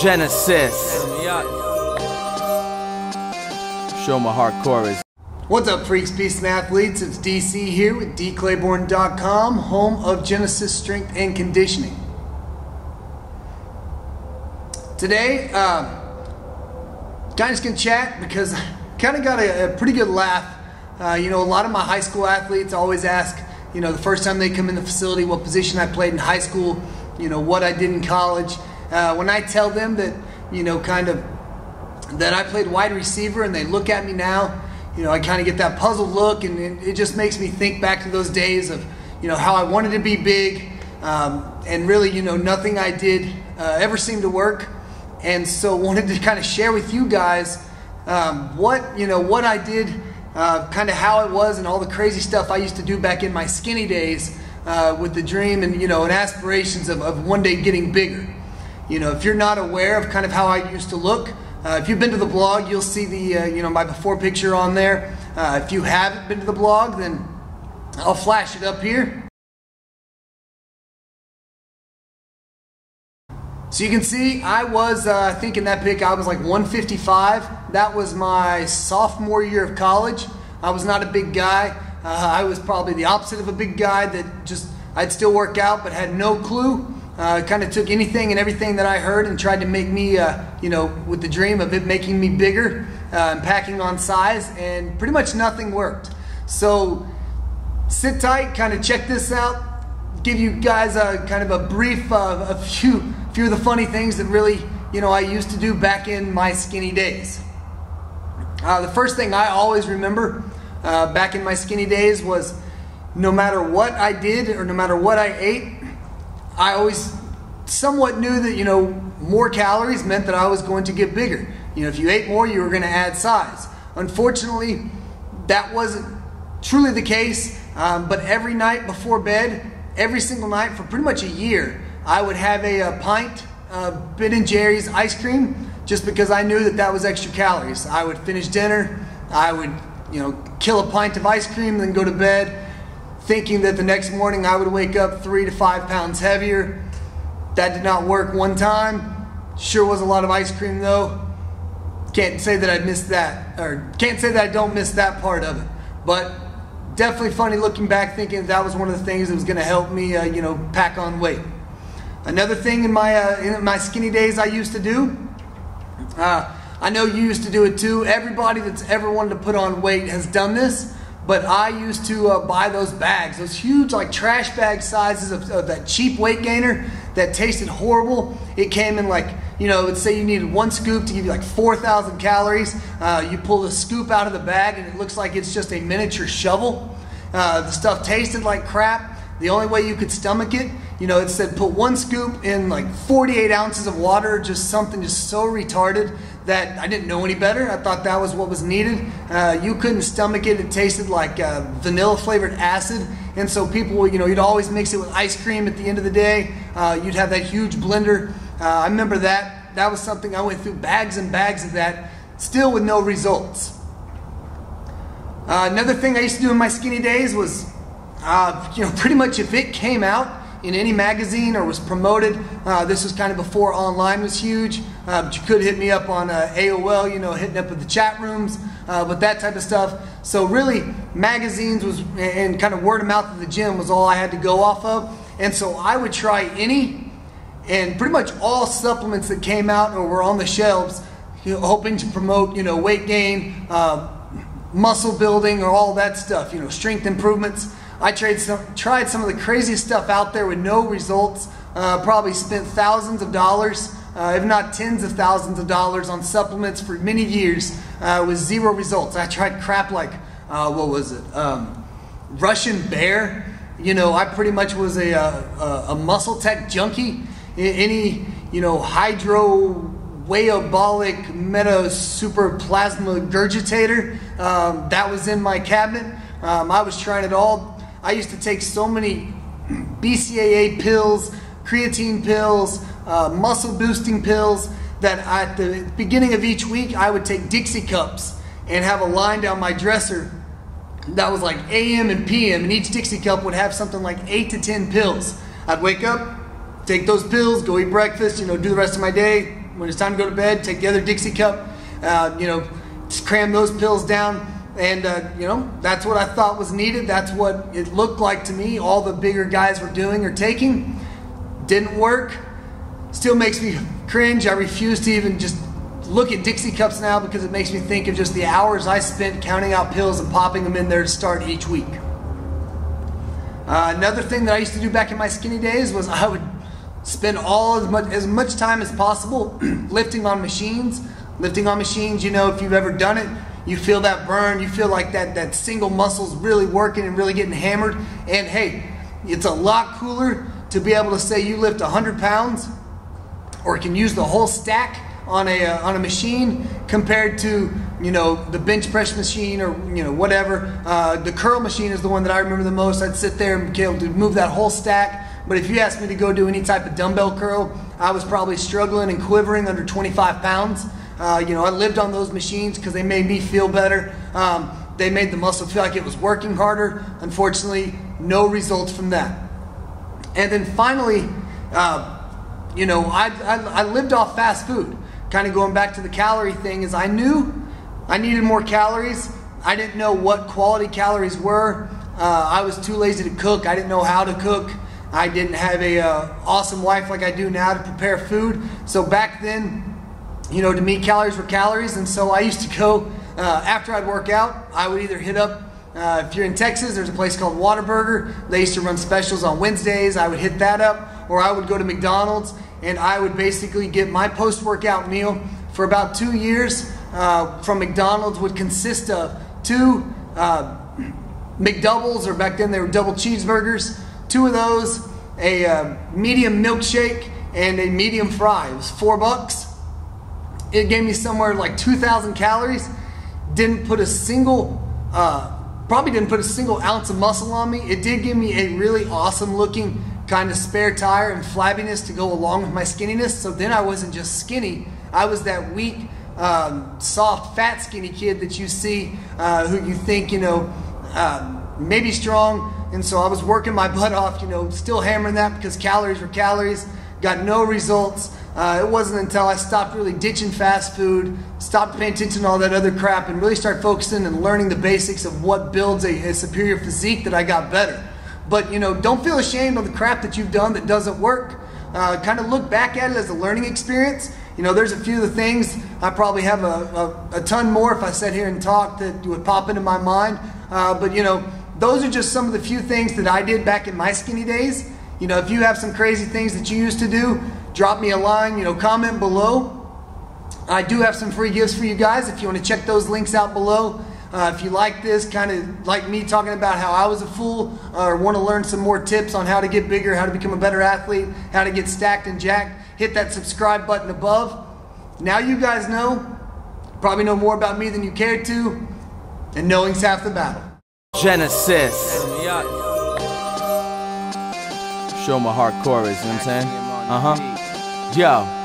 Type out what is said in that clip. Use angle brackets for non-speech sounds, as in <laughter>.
Genesis. Show my hardcore. What's up, freaks, beasts, and athletes? It's DC here with dclayborn.com, home of Genesis Strength and Conditioning. Today, uh, kind of gonna chat because I kind of got a, a, pretty good laugh. Uh, you know, a lot of my high school athletes always ask, you know, the first time they come in the facility, what position I played in high school, you know, what I did in college. Uh, when I tell them that, you know, kind of that I played wide receiver and they look at me now, you know, I kind of get that puzzled look and it, it, just makes me think back to those days of, you know, how I wanted to be big um, and really, you know, nothing I did uh, ever seemed to work. And so <laughs> wanted to kind of share with you guys um, what, you know, what I did, uh, kind of how it was and all the crazy stuff I used to do back in my skinny days uh, with the dream and, you know, and aspirations of, of one day getting bigger. You know, if you're not aware of kind of how I used to look, uh, if you've been to the blog, you'll see the, uh, you know, my before picture on there. Uh, if you haven't been to the blog, then I'll flash it up here. So you can see I was, uh, I think in that pic, I was like 155. That was my sophomore year of college. I was not a big guy. Uh, I was probably the opposite of a big guy that just, I'd still work out but had no clue. Uh, kind of took anything and everything that I heard and tried to make me, uh, you know, with the dream of it making me bigger uh, and packing on size, and pretty much nothing worked. So sit tight, kind of check this out, give you guys a kind of a brief, uh, a few, few of the funny things that really, you know, I used to do back in my skinny days. Uh, the first thing I always remember uh, back in my skinny days was no matter what I did or no matter what I ate, I always somewhat knew that, you know, more calories meant that I was going to get bigger. You know, if you ate more, you were going to add size. Unfortunately, that wasn't truly the case, um, but every night before bed, every single night for pretty much a year, I would have a, a pint of Ben and Jerry's ice cream just because I knew that that was extra calories. I would finish dinner, I would, you know, kill a pint of ice cream, then go to bed, thinking that the next morning I would wake up three to five pounds heavier. That did not work one time. Sure was a lot of ice cream though. Can't say that I missed that, or can't say that I don't miss that part of it. But definitely funny looking back, thinking that was one of the things that was going to help me, uh, you know, pack on weight. Another thing in my uh, in my skinny days I used to do. Uh, I know you used to do it too. Everybody that's ever wanted to put on weight has done this. But I used to uh, buy those bags, those huge like trash bag sizes of, of, that cheap weight gainer that tasted horrible. It came in like, you know, let's say you needed one scoop to give you like 4,000 calories. Uh, you pull the scoop out of the bag and it looks like it's just a miniature shovel. Uh, the stuff tasted like crap. The only way you could stomach it, you know, it said put one scoop in like 48 ounces of water, just something just so retarded that I didn't know any better. I thought that was what was needed. Uh, you couldn't stomach it. It tasted like uh, vanilla flavored acid. And so people, you know, you'd always mix it with ice cream at the end of the day. Uh, you'd have that huge blender. Uh, I remember that. That was something I went through bags and bags of that, still with no results. Uh, another thing I used to do in my skinny days was, uh, you know, pretty much if it came out, in any magazine or was promoted. Uh, this was kind of before online was huge. Uh, but you could hit me up on uh, AOL, you know, hitting up with the chat rooms, uh, but that type of stuff. So really, magazines was and kind of word of mouth at the gym was all I had to go off of. And so I would try any and pretty much all supplements that came out or were on the shelves, you know, hoping to promote, you know, weight gain, uh, muscle building, or all that stuff, you know, strength improvements. I tried some, tried some of the craziest stuff out there with no results. Uh, probably spent thousands of dollars, uh, if not tens of thousands of dollars on supplements for many years uh, with zero results. I tried crap like, uh, what was it? Um, Russian bear. You know, I pretty much was a, a, a MuscleTech junkie. Any, you know, hydro whaleabolic meta super plasma gurgitator um, that was in my cabinet. Um, I was trying it all I used to take so many BCAA pills, creatine pills, uh, muscle boosting pills that at the beginning of each week I would take Dixie cups and have a line down my dresser that was like AM and PM, and each Dixie cup would have something like eight to ten pills. I'd wake up, take those pills, go eat breakfast, you know, do the rest of my day, when it's time to go to bed, take the other Dixie cup, uh, you know, cram those pills down. And, uh, you know, that's what I thought was needed. That's what it looked like to me. All the bigger guys were doing or taking. Didn't work. Still makes me cringe. I refuse to even just look at Dixie cups now because it makes me think of just the hours I spent counting out pills and popping them in there to start each week. Uh, another thing that I used to do back in my skinny days was I would spend all as much as much time as possible <clears throat> lifting on machines. Lifting on machines, you know, if you've ever done it, you feel that burn, you feel like that that single muscle's really working and really getting hammered. And hey, it's a lot cooler to be able to say you lift 100 pounds or can use the whole stack on a uh, on a machine compared to you know the bench press machine or you know whatever. Uh, the curl machine is the one that I remember the most. I'd sit there and be able to move that whole stack. But if you asked me to go do any type of dumbbell curl, I was probably struggling and quivering under 25 pounds. Uh, you know, I lived on those machines because they made me feel better. Um, they made the muscle feel like it was working harder. Unfortunately, no results from that. And then finally, uh, you know, I, I, I lived off fast food kind of going back to the calorie thing is I knew I needed more calories. I didn't know what quality calories were. Uh, I was too lazy to cook. I didn't know how to cook. I didn't have a uh, awesome wife like I do now to prepare food. So back then, you know, to me, calories were calories, and so I used to go uh, after I'd work out. I would either hit up. Uh, if you're in Texas, there's a place called Whataburger. They used to run specials on Wednesdays. I would hit that up, or I would go to McDonald's and I would basically get my post workout meal for about two years uh, from McDonald's would consist of two uh, McDoubles, or back then they were double cheeseburgers, two of those, a uh, medium milkshake, and a medium fry. It was four bucks. It gave me somewhere like 2,000 calories. Didn't put a single, uh, probably didn't put a single ounce of muscle on me. It did give me a really awesome looking kind of spare tire and flabbiness to go along with my skinniness. So then I wasn't just skinny, I was that weak, um, soft, fat, skinny kid that you see uh, who you think, you know, uh, maybe strong. And so I was working my butt off, you know, still hammering that because calories were calories, got no results. Uh, it wasn't until I stopped really ditching fast food, stopped paying attention to all that other crap, and really started focusing and learning the basics of what builds a, a superior physique that I got better. But you know, don't feel ashamed of the crap that you've done that doesn't work. Uh, kind of look back at it as a learning experience. You know, there's a few of the things I probably have a, a, a ton more if I sat here and talked that would pop into my mind. Uh, but you know, those are just some of the few things that I did back in my skinny days. You know, if you have some crazy things that you used to do, drop me a line. You know, comment below. I do have some free gifts for you guys if you want to check those links out below. Uh, if you like this, kind of like me talking about how I was a fool, uh, or want to learn some more tips on how to get bigger, how to become a better athlete, how to get stacked and jacked, hit that subscribe button above. Now you guys know, probably know more about me than you cared to, and knowing's half the battle. Genesis. Show my hardcore is, you know what I'm saying? Uh huh. Yo.